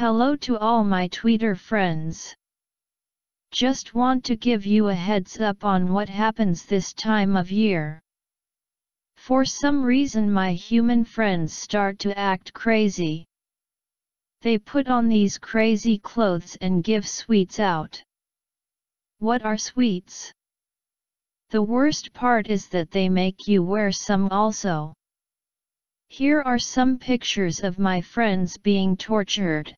Hello to all my Twitter friends. Just want to give you a heads up on what happens this time of year. For some reason my human friends start to act crazy. They put on these crazy clothes and give sweets out. What are sweets? The worst part is that they make you wear some also. Here are some pictures of my friends being tortured.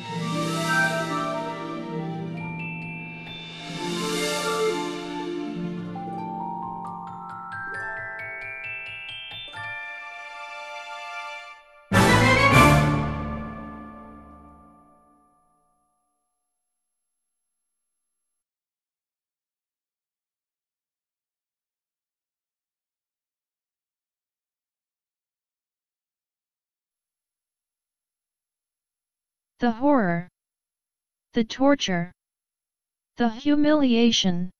Bye. The horror. The torture. The humiliation.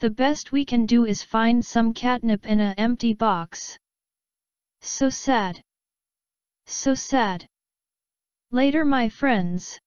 The best we can do is find some catnip in a empty box. So sad. So sad. Later my friends.